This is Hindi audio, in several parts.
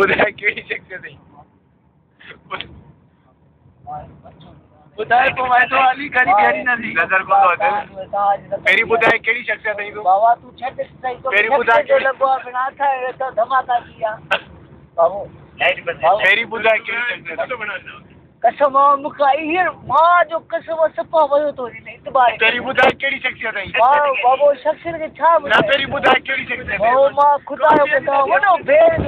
ॿुधाए कहिड़ी शख़्सियत हुई ॿुधाए पोइ वाइदो हली खणी ॾियणी न थी। नज़र कोन थो अचे पहिरीं ॿुधाए कहिड़ी शख़्सियत हुई तूं? बाबा तू छॾ सही तो ॿुधाए जो लॻो आहे बिना असां त धमाका थी विया बाबू बाबू। पहिरीं ॿुधाए कहिड़ी शख़्सियत कसम मूंखे इहे माँ जो कसम सफ़ा वयो थो हिन इतबार पहिरीं ॿुधाए कहिड़ी शख़्सियत हुई वाह बाबू शख़्सियत खे छा न पहिरीं ॿुधाए कहिड़ी शख़्सियत बाबू हुई माँ ख़ुदा जो कंदा वॾो भेड़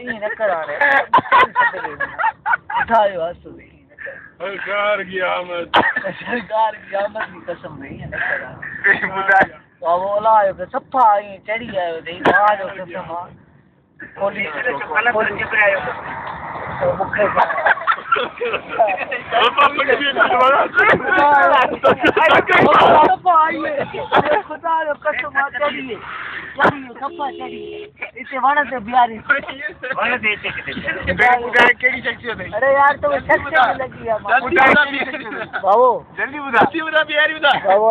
ईअं न कर हाणे उठायो हसु सरकार की आमद सरकार की आमद की कसम नहीं है न कर हाणे पहिरीं ॿुधाए बाबू अला आयो त सफ़ा ईअं चढ़ी आयो अथई माँ जो कसम आहे खोली खोली त मूंखे सफ़ा आई ख़ुदा कसम चढ़ी चढ़ी सफ़ा चढ़ी हिते वण ते बीहारी पहिरीं ॿुधाए कहिड़ी शख़्सियत हुई अरे यार तो सच में लगी है माँ ॿुधाए कहिड़ी शख़्सियत हुई बाबू, जल्दी ॿुधाए बाबू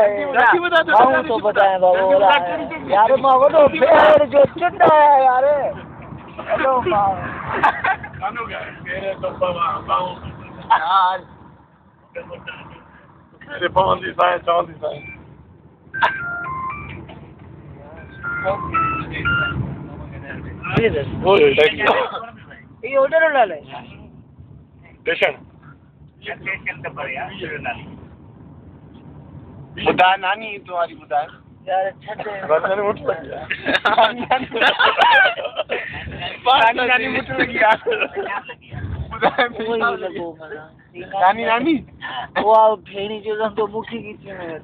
बाबू तो बताए बाबू यार माँ वॾो भेड़ जो चुन आया यार हेलो माँ यार पवंदी साईं चवंदी साईं ये ऑर्डर ला स्टेशन ॿुधाए नानी तुम्हारी ॿुधाए यार छॾ गर्दन उठ लगी नानी नानी मुठ लगी लॻो नानी। नानी उहा भेणी जो धंधो मूंखे खीची में।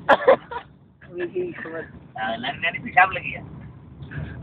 मूंखे ख़बर। हा कान सा